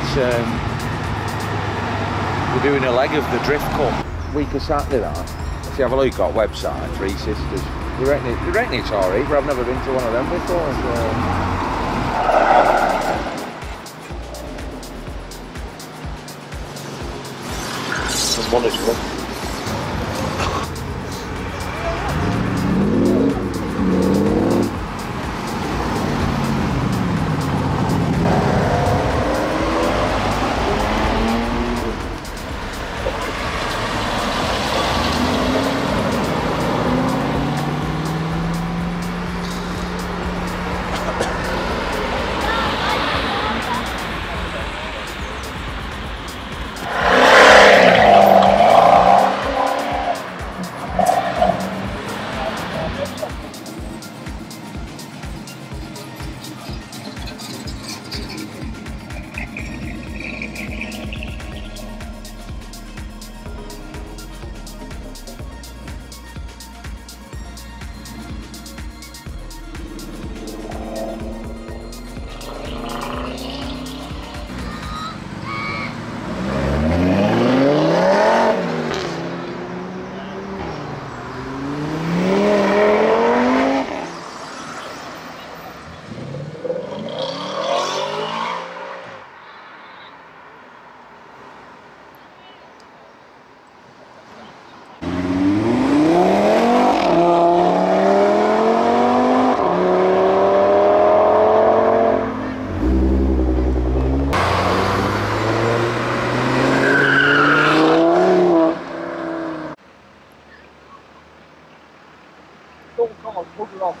It's um, we're doing a leg of the Drift Cup. Week of Saturday that. If you have a look at website, Three Sisters. We reckon, it, we reckon it's alright, but I've never been to one of them before. So. Some money's problem.